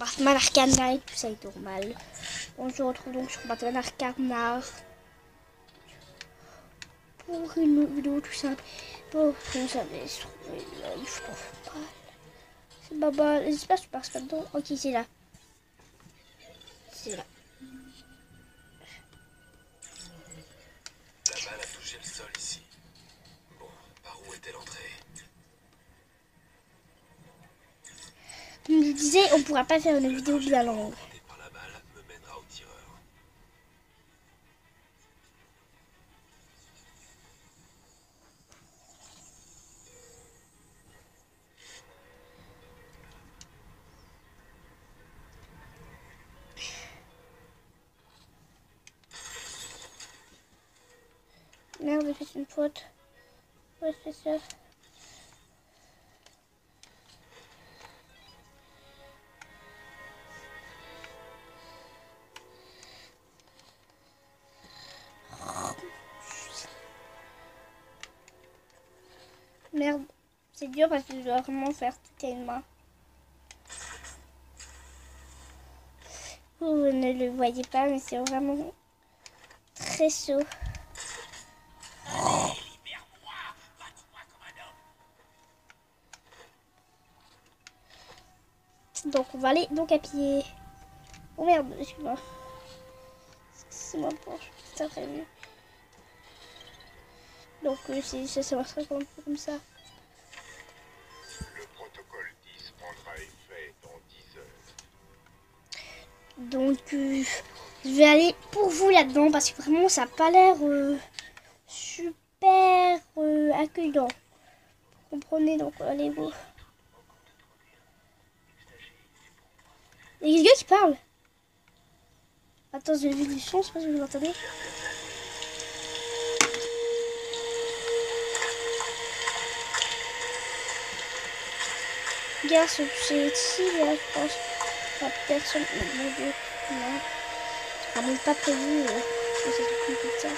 Batman Arcana et tout ça est normal. On se retrouve donc sur Batman Arcana pour une vidéo tout simple. Bon, vous savez, se trouver là, il faut pas. C'est Baba, j'espère que je passe pas dedans. Ok, c'est là. C'est là. La balle a touché le sol ici. Bon, par où est-elle entrée? Je disais, on pourra pas faire une vidéo bien longue. Me. Merde, j'ai fait une faute. Ouais, c'est ça. Merde, c'est dur parce que je dois vraiment faire tout à une main. Vous ne le voyez pas, mais c'est vraiment très chaud. Donc on va aller donc à pied. Oh merde, excuse-moi. Excusez-moi pour ça prévu. Donc euh, ça, ça marcherait comme, comme ça. Le protocole 10 prendra effet dans 10 heures. Donc euh, je vais aller pour vous là-dedans parce que vraiment ça n'a pas l'air euh, super euh, accueillant. Vous comprenez donc allez-vous. Il y a quelqu'un qui parle. Attends, j'ai vu du son, c'est pas si vous l'entendez. C'est c'est ici, là, je pense. La personne. Oh mon dieu. Non. C'est vraiment pas prévu. Euh, que c'est tout comme ça.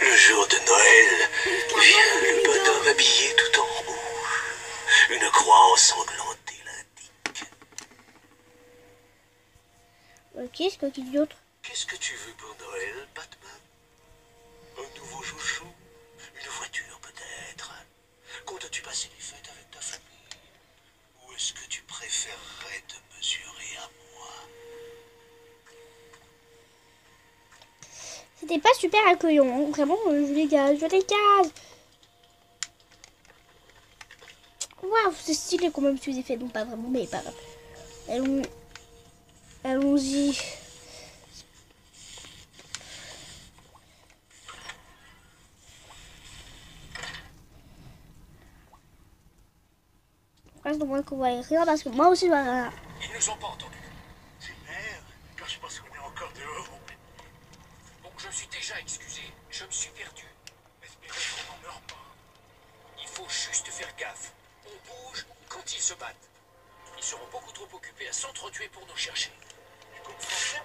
Le jour de Noël vient le bonhomme habillé tout en rouge. Une croix ensanglantée l'indique. Ok, c'est quoi qui dit d'autre? Qu'est-ce que tu veux pour Noël, Batman nouveau chouchou Une voiture peut-être Comptes-tu passer les fêtes avec ta famille? Ou est-ce que tu préférerais te mesurer à moi? C'était pas super accueillant. hein. Vraiment, euh, je dégage, je dégage. Waouh, c'est stylé quand même que j'ai fait. Donc pas vraiment, mais pas grave. Allons... Allons-y. Moi aussi je. Ils nous ont pas entendus. C'est merde, quand je pense qu'on est encore dehors. Bon, je me suis déjà excusé. Je me suis perdu. Espérez qu'on n'en meurt pas. Il faut juste faire gaffe. On bouge quand ils se battent. Ils seront beaucoup trop occupés à s'entretuer pour nous chercher. Comprends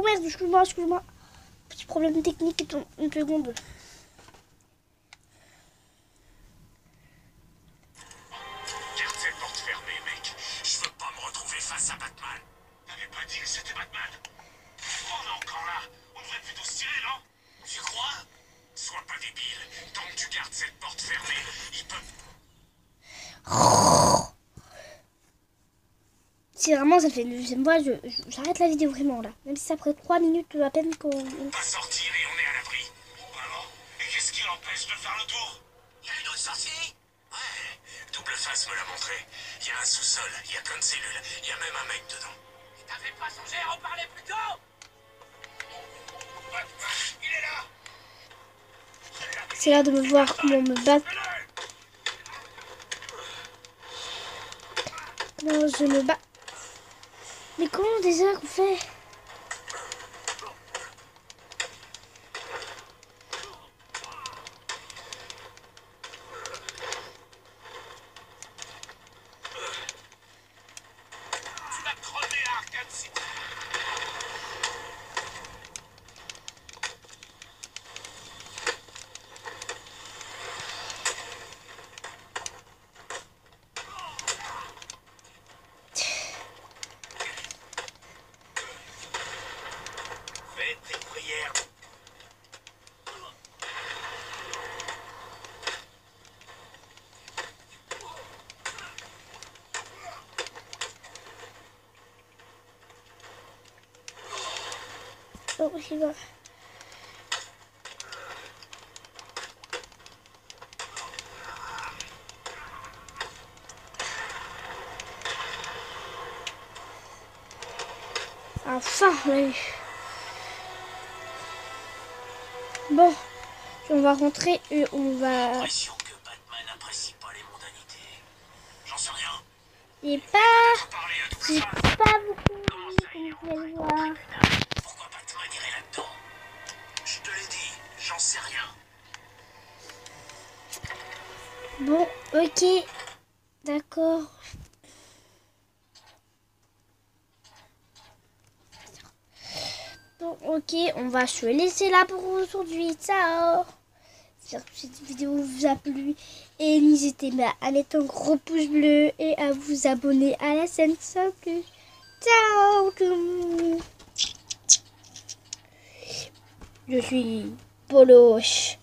Oh excuse-moi, excuse-moi. Petit problème technique, une seconde. Garde cette porte fermée, mec. Je veux pas me retrouver face à Batman. T'avais pas dit que c'était Batman On est encore là. On devrait plutôt se tirer, non? Tu crois? Sois pas débile. Tant que tu gardes cette porte fermée, il peut... Si vraiment ça fait une deuxième fois, j'arrête la vidéo vraiment là. Même si ça ferait 3 minutes à peine qu'on. pas sortir et on est à l'abri. Vraiment Et qu'est-ce qui l'empêche de faire le tour? Il y a une autre sortie? Ouais, Double Face me l'a montré. Il y a un sous-sol, il y a plein de cellules, il y a même un mec dedans. T'avais pas songé à en parler plus tôt? Il est là C'est là de me voir comment me battre. Fais-le Non, je me bats. Mais comment déjà qu'on fait? prière. Oh, c'est bon. Enfin, sorry. Bon, on va rentrer et on va... L'impression que Batman n'apprécie pas les mondanités. J'en sais rien. Et pas... J'ai pas beaucoup, Comment ça, il est voir. Pourquoi Batman irait là-dedans Je te l'ai dit, j'en sais rien. Bon, ok. D'accord. Bon, ok, on va se laisser là pour aujourd'hui. Ciao J'espère que cette vidéo vous a plu. Et n'hésitez pas à mettre un gros pouce bleu et à vous abonner à la chaîne. Ciao. Je suis Poloche.